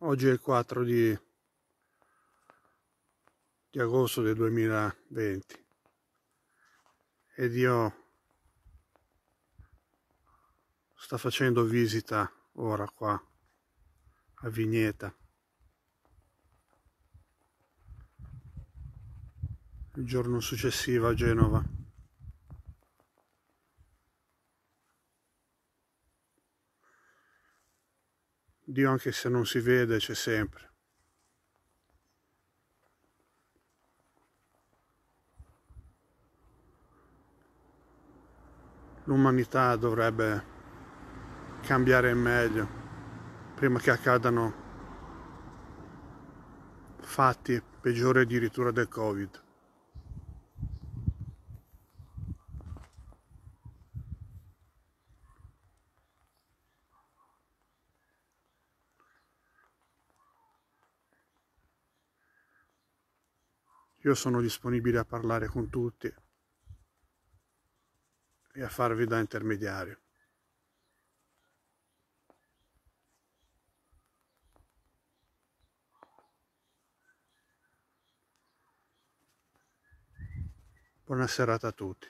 Oggi è il 4 di, di agosto del 2020 ed io sto facendo visita ora qua a Vigneta. Il giorno successivo a Genova. Dio anche se non si vede c'è sempre. L'umanità dovrebbe cambiare in meglio prima che accadano fatti peggiori addirittura del Covid. Io sono disponibile a parlare con tutti e a farvi da intermediario. Buona serata a tutti.